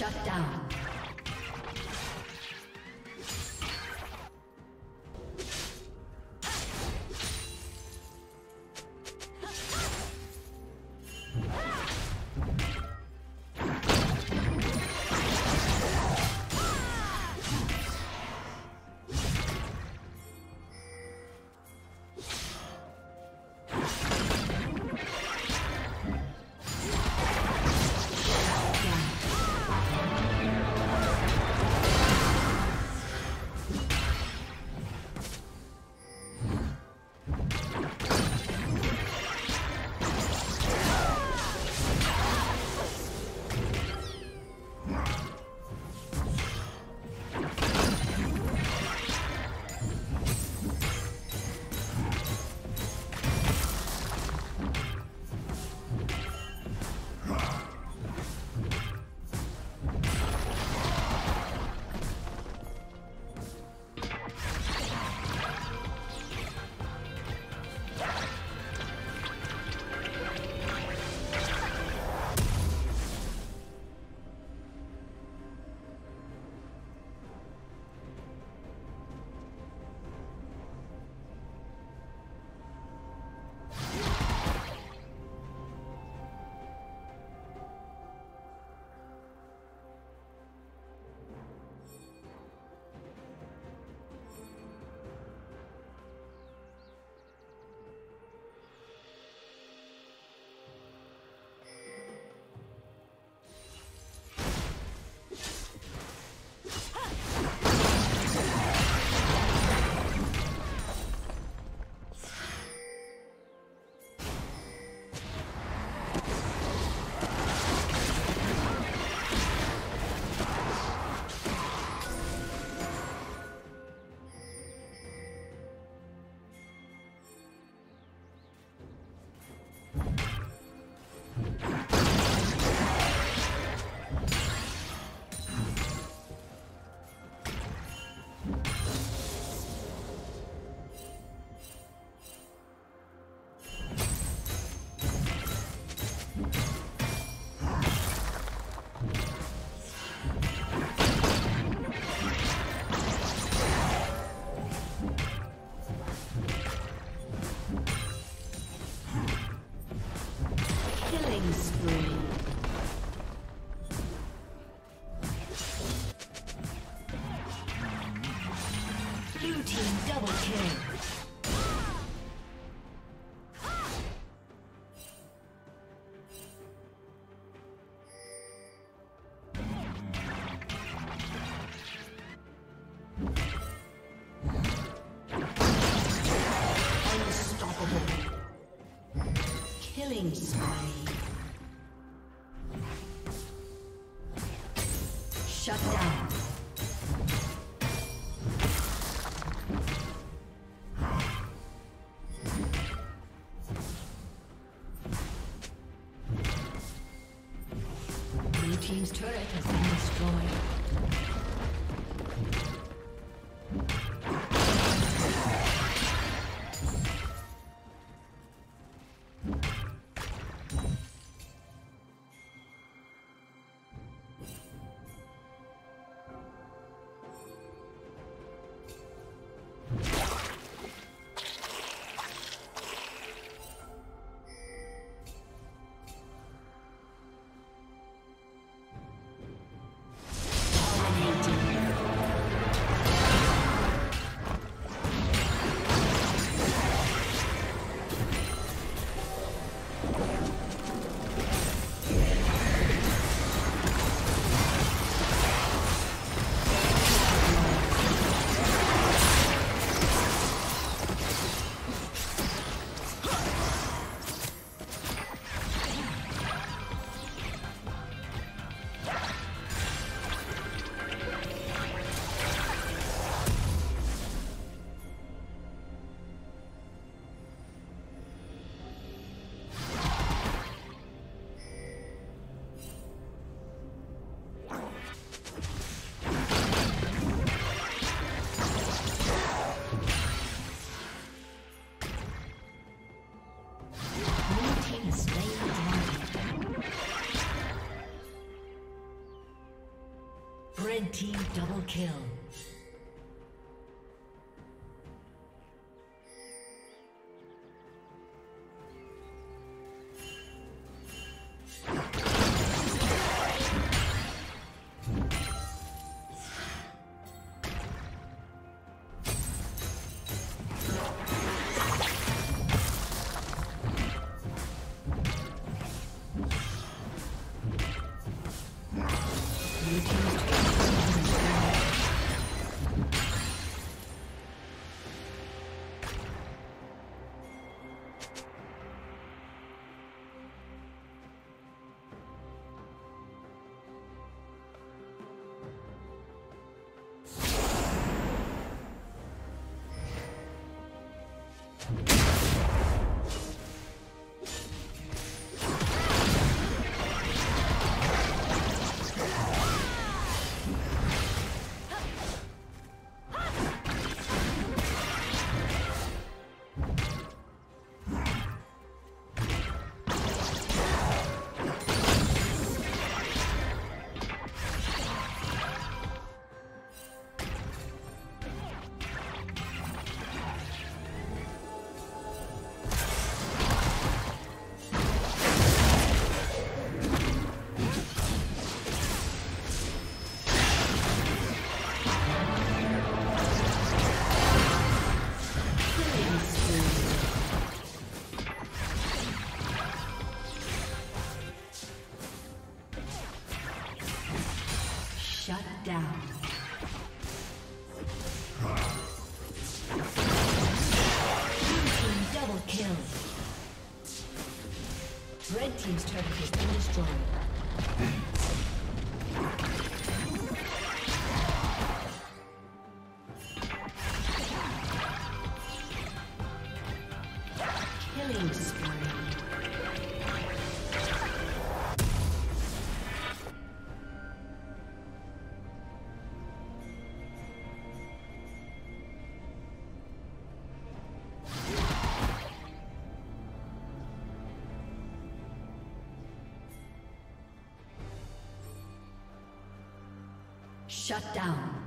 Shut down. Spree. Double kill. Shut down.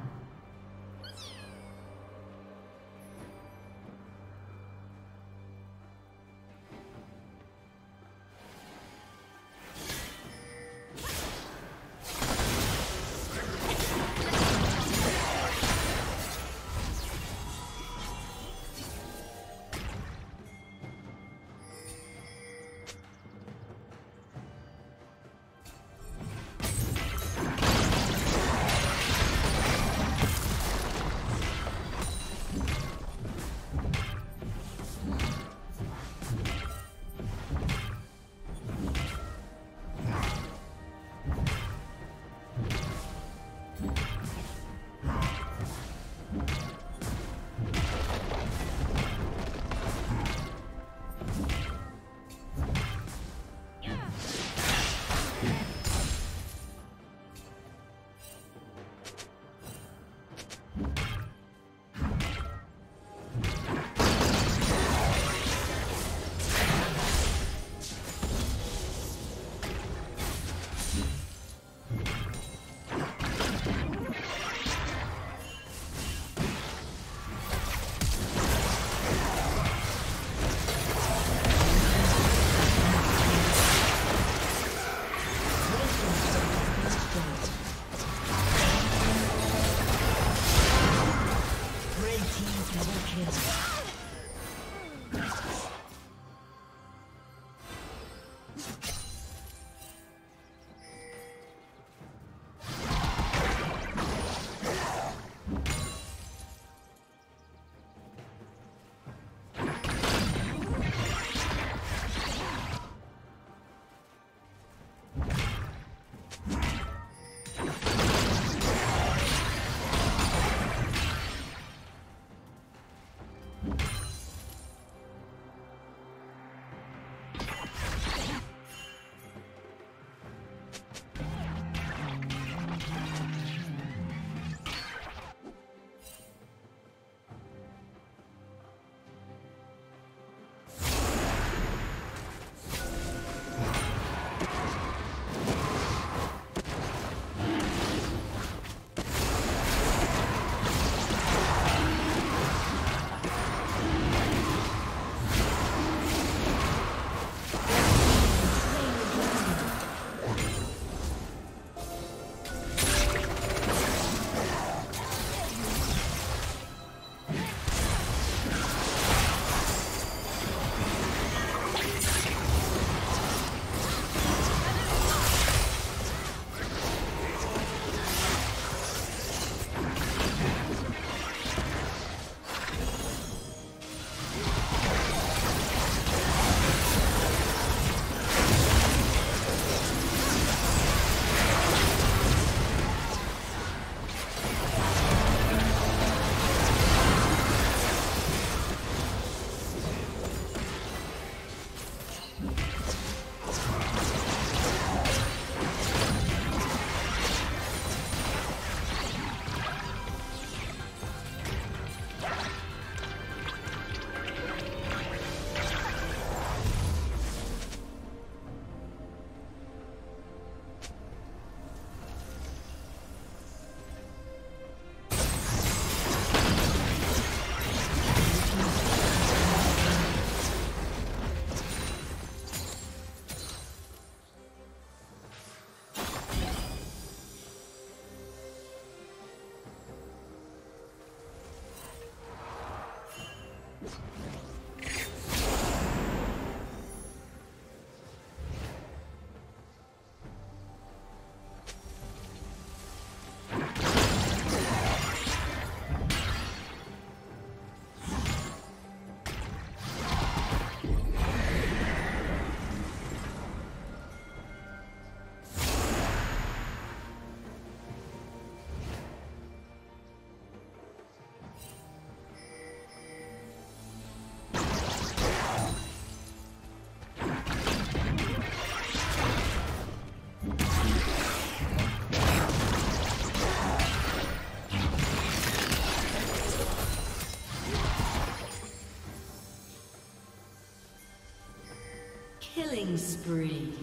Killing spree.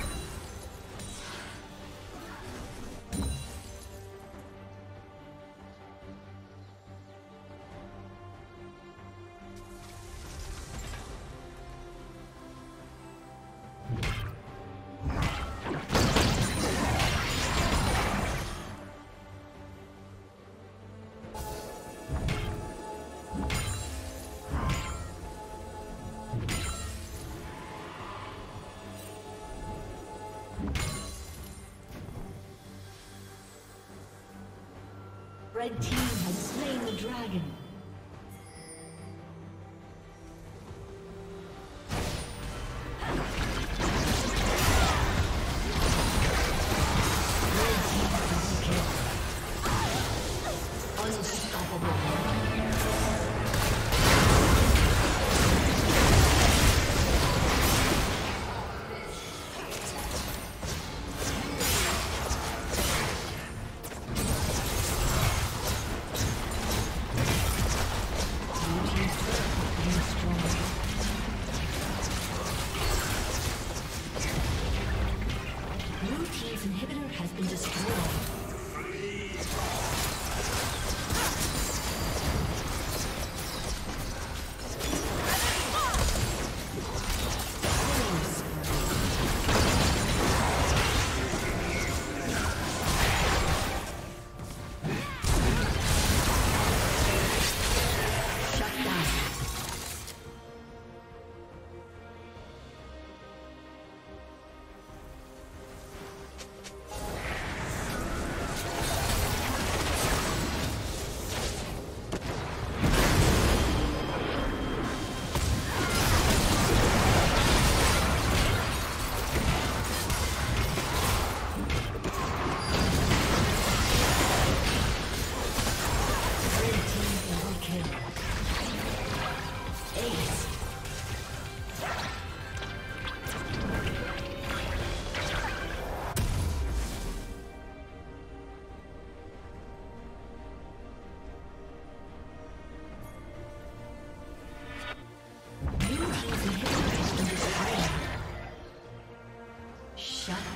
Red team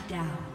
down.